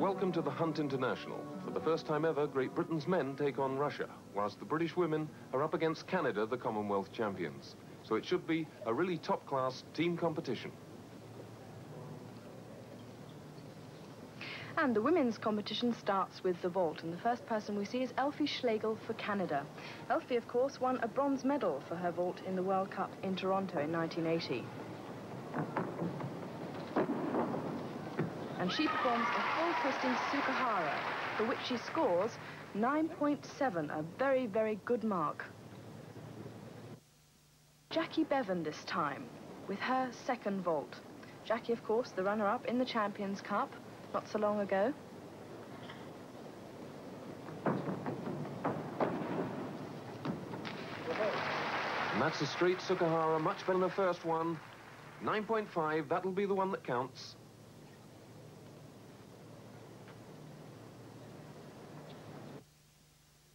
welcome to the Hunt International. For the first time ever, Great Britain's men take on Russia, whilst the British women are up against Canada, the Commonwealth champions. So it should be a really top-class team competition. And the women's competition starts with the vault, and the first person we see is Elfi Schlegel for Canada. Elfi, of course, won a bronze medal for her vault in the World Cup in Toronto in 1980. And she performs a full twisting Tsukahara, for which she scores 9.7, a very, very good mark. Jackie Bevan this time, with her second vault. Jackie, of course, the runner-up in the Champions Cup, not so long ago. And that's a straight Tsukahara, much better than the first one. 9.5, that'll be the one that counts.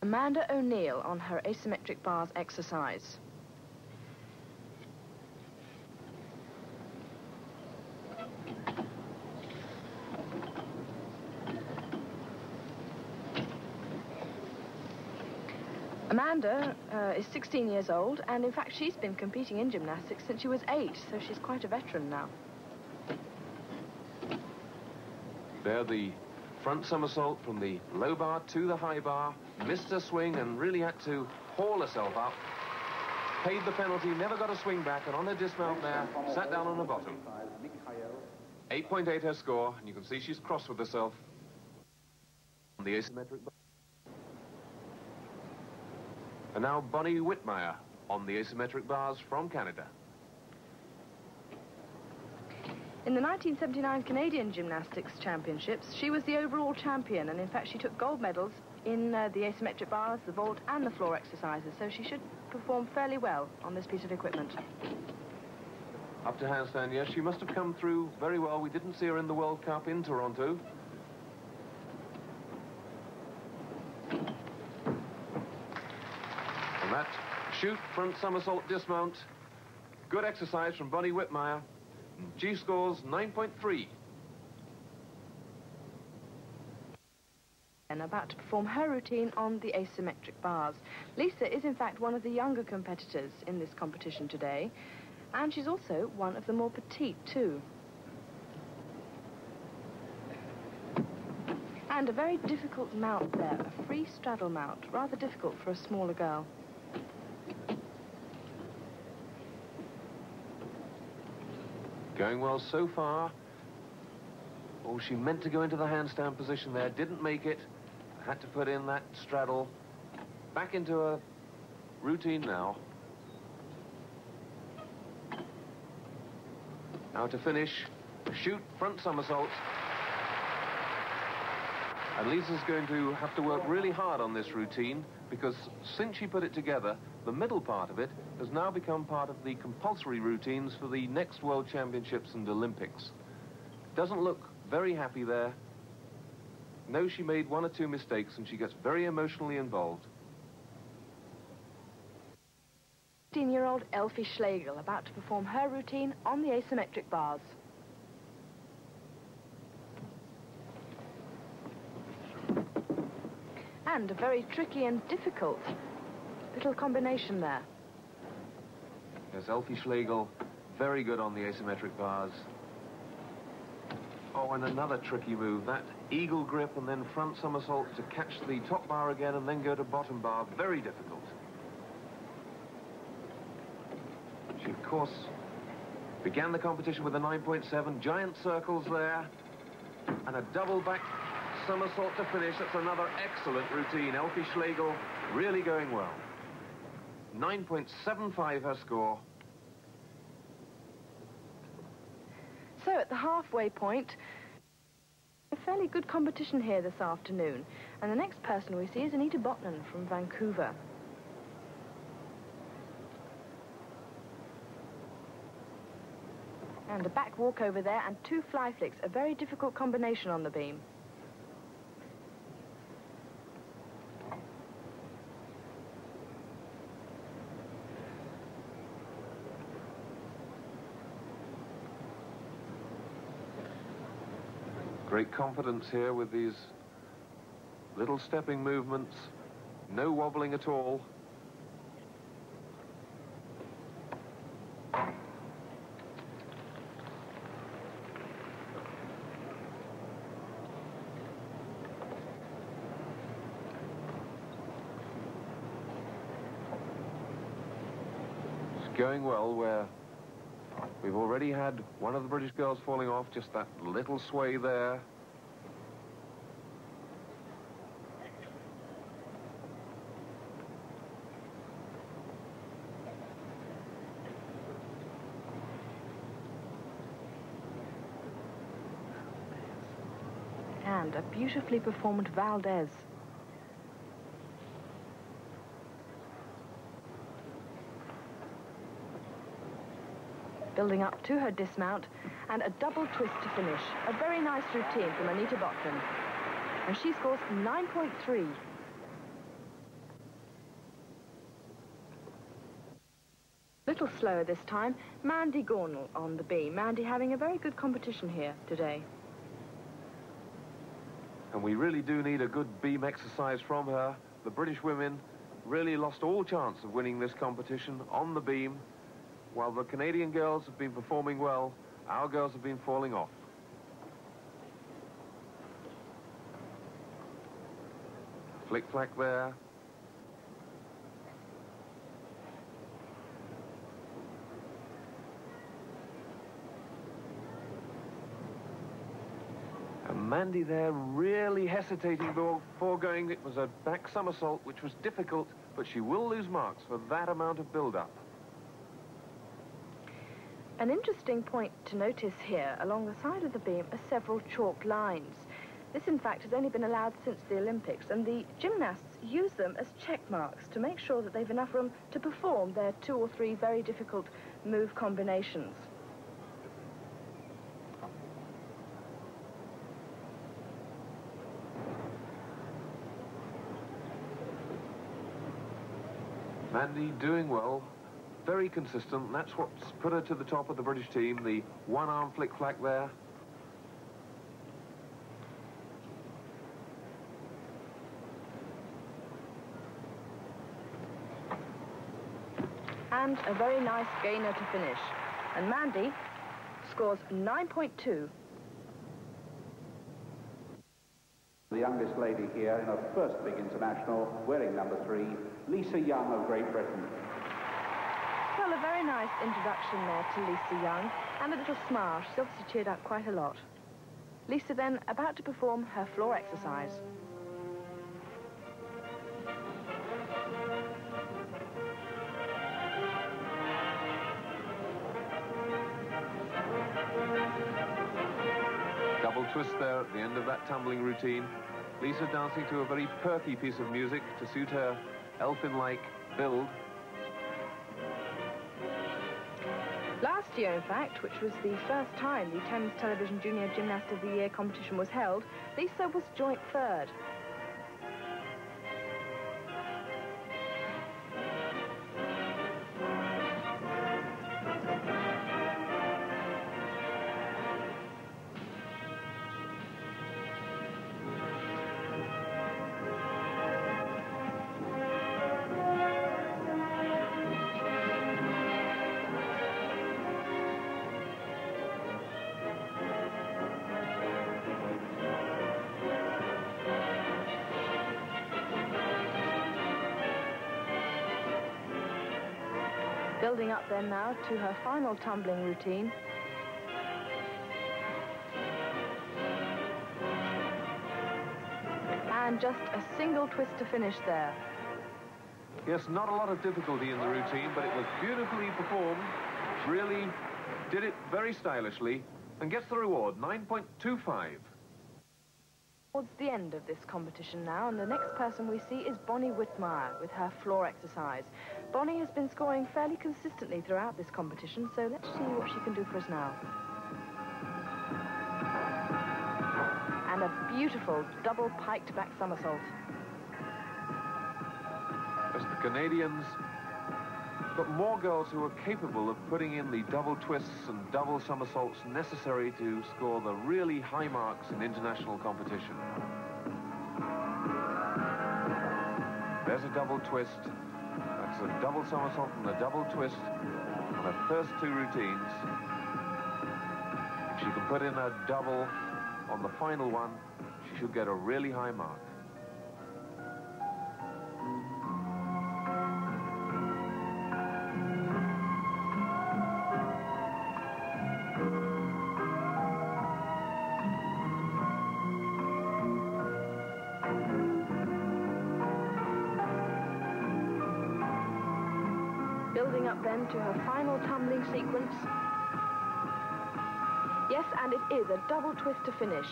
Amanda O'Neill on her asymmetric bars exercise. Amanda uh, is 16 years old, and in fact, she's been competing in gymnastics since she was eight, so she's quite a veteran now. They're the front somersault from the low bar to the high bar, missed her swing and really had to haul herself up. Paid the penalty, never got a swing back, and on her dismount there, sat down on the bottom. 8.8 her score, and you can see she's cross with herself on the asymmetric bar. And now Bonnie Wittmeier on the asymmetric bars from Canada. In the 1979 Canadian Gymnastics Championships, she was the overall champion, and in fact she took gold medals in uh, the asymmetric bars, the vault, and the floor exercises, so she should perform fairly well on this piece of equipment. Up to handstand, yes, she must have come through very well. We didn't see her in the World Cup in Toronto. And that shoot, front somersault, dismount. Good exercise from Bonnie Wittmeier. She scores 9.3. And about to perform her routine on the asymmetric bars. Lisa is in fact one of the younger competitors in this competition today, and she's also one of the more petite too. And a very difficult mount there, a free straddle mount, rather difficult for a smaller girl. Going well so far. Oh, she meant to go into the handstand position there, didn't make it. Had to put in that straddle. Back into a routine now. Now to finish, shoot front somersault. And Lisa's going to have to work really hard on this routine because since she put it together, the middle part of it has now become part of the compulsory routines for the next World Championships and Olympics. Doesn't look very happy there. Knows she made one or two mistakes and she gets very emotionally involved. 15-year-old Elfi Schlegel about to perform her routine on the asymmetric bars. And a very tricky and difficult little combination there. Yes, Elfi Schlegel, very good on the asymmetric bars. Oh, and another tricky move, that eagle grip and then front somersault to catch the top bar again and then go to bottom bar, very difficult. She, of course, began the competition with a 9.7, giant circles there, and a double back somersault to finish. That's another excellent routine. Elfi Schlegel really going well. 9.75 her score. So at the halfway point, a fairly good competition here this afternoon. And the next person we see is Anita Botnen from Vancouver. And a back walk over there and two fly flicks, a very difficult combination on the beam. Great confidence here with these little stepping movements, no wobbling at all. It's going well where we've already had one of the British girls falling off, just that little sway there. And a beautifully performed Valdez. Building up to her dismount, and a double twist to finish. A very nice routine from Anita Botnen. And she scores 9.3. Little slower this time, Mandy Gornall on the beam. Mandy having a very good competition here today. And we really do need a good beam exercise from her. The British women really lost all chance of winning this competition on the beam while the Canadian girls have been performing well, our girls have been falling off. Flick-flack there. And Mandy there really hesitating before going. It was a back somersault, which was difficult, but she will lose marks for that amount of build-up. An interesting point to notice here, along the side of the beam are several chalk lines. This, in fact, has only been allowed since the Olympics, and the gymnasts use them as check marks to make sure that they've enough room to perform their two or three very difficult move combinations. Mandy doing well, very consistent. That's what's put her to the top of the British team, the one-arm flick-flack there. And a very nice gainer to finish. And Mandy scores 9.2. The youngest lady here in her first big international, wearing number three, Lisa Young of Great Britain. Well, a very nice introduction there to Lisa Young, and a little smile. She's obviously cheered up quite a lot. Lisa then about to perform her floor exercise. Double twist there at the end of that tumbling routine. Lisa dancing to a very perky piece of music to suit her elfin-like build Last year, in fact, which was the first time the Thames Television Junior Gymnast of the Year competition was held, Lisa was joint third. Building up then now to her final tumbling routine. And just a single twist to finish there. Yes, not a lot of difficulty in the routine, but it was beautifully performed. Really did it very stylishly and gets the reward, 9.25 towards the end of this competition now, and the next person we see is Bonnie Wittmeier with her floor exercise. Bonnie has been scoring fairly consistently throughout this competition, so let's see what she can do for us now. And a beautiful double piked back somersault. As the Canadians got more girls who are capable of putting in the double twists and double somersaults necessary to score the really high marks in international competition. There's a double twist. That's a double somersault and a double twist on her first two routines. If she can put in a double on the final one, she should get a really high mark. Building up then to her final tumbling sequence. Yes, and it is a double twist to finish.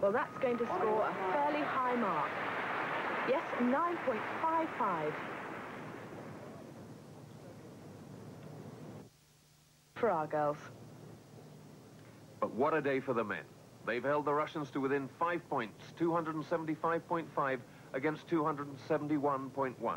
Well, that's going to score a fairly high mark. Yes, 9.55. But what a day for the men. They've held the Russians to within five points, 275.5 against 271.1.